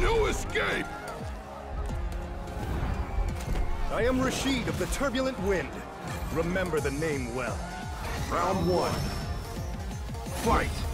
No escape! I am Rashid of the Turbulent Wind. Remember the name well. Round one. Fight!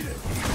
Annoying!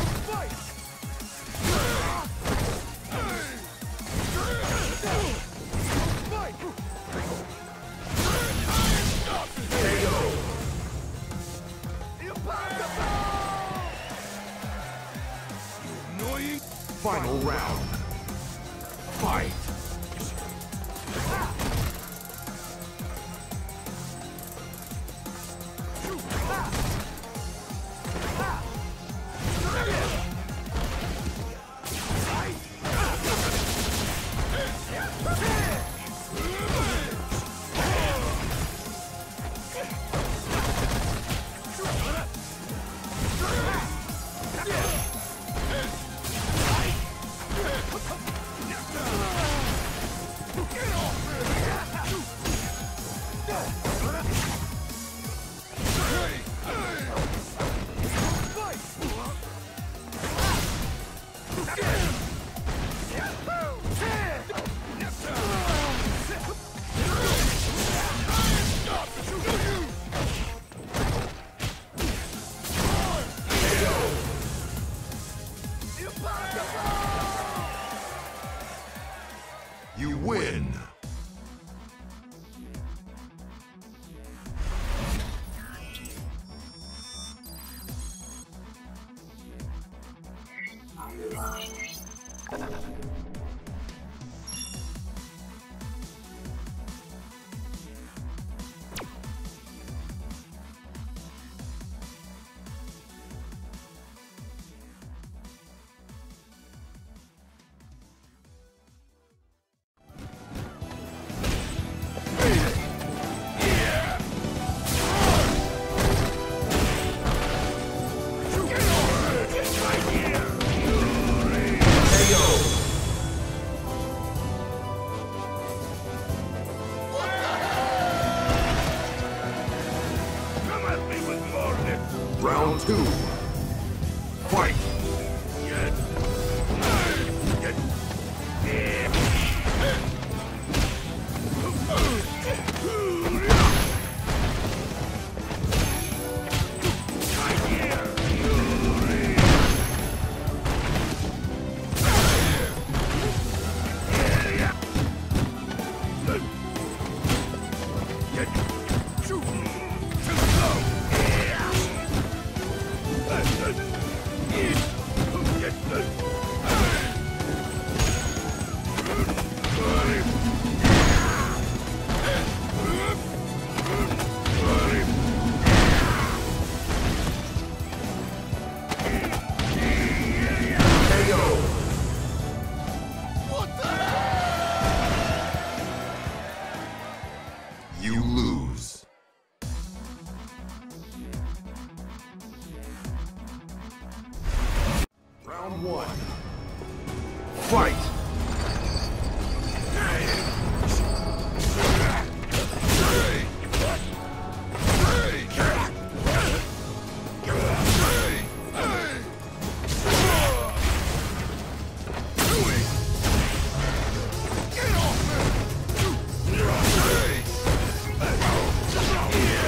Round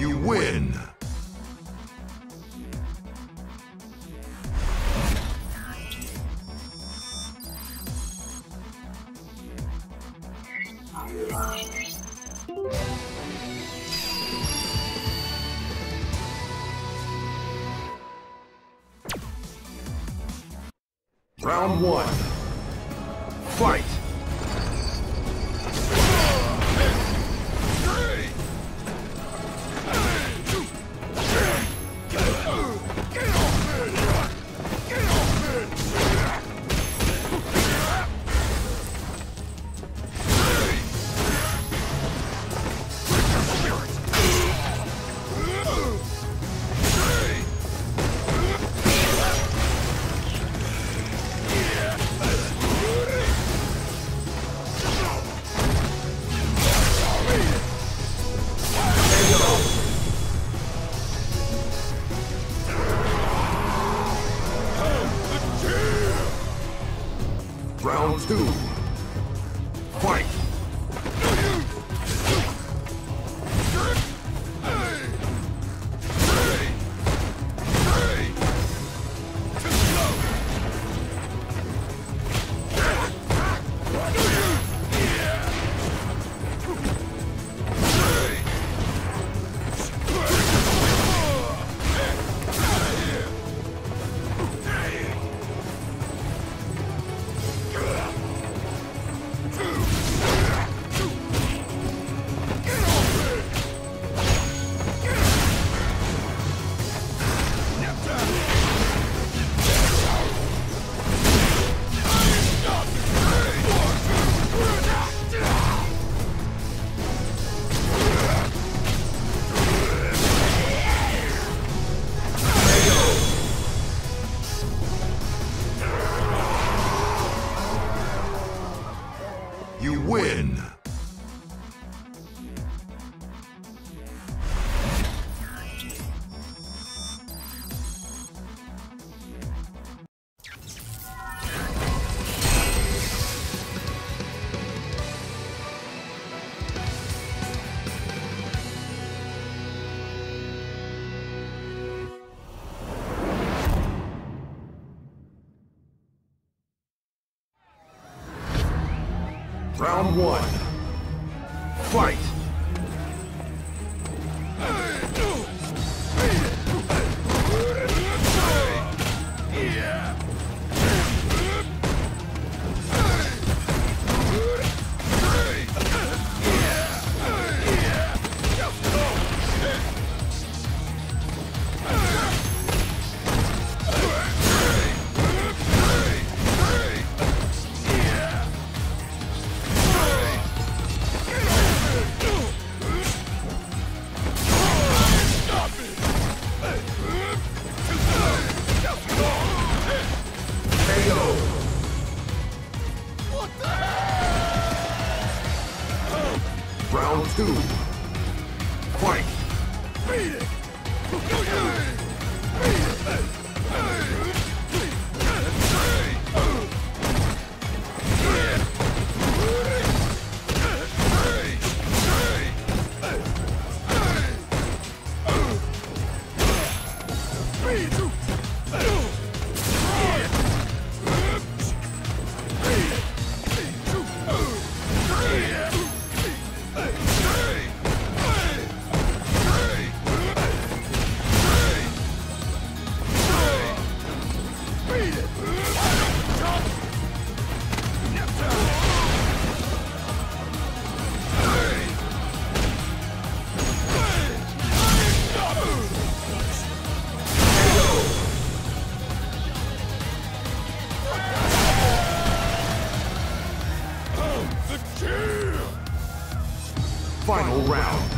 You win! Round one. Fight! Round.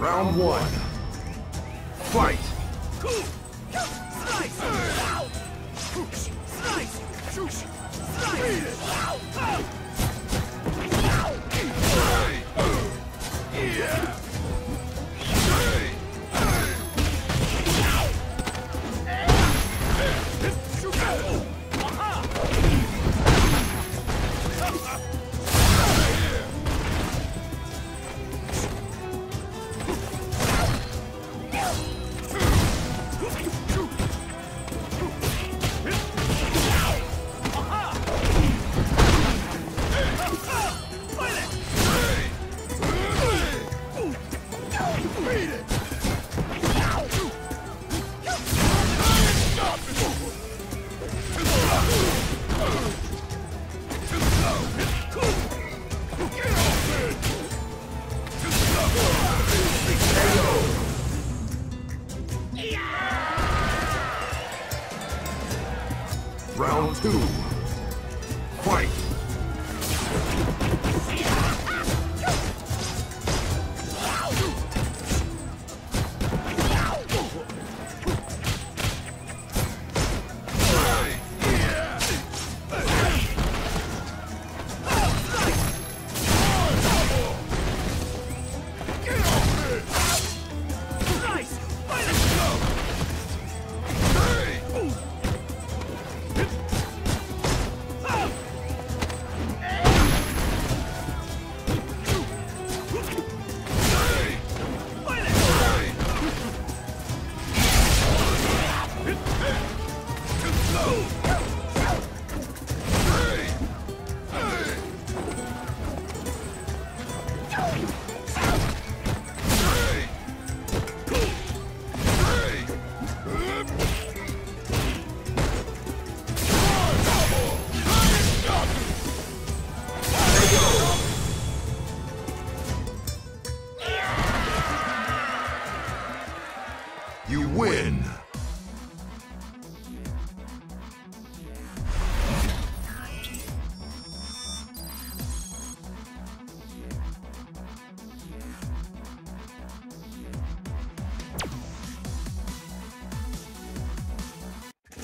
Round one.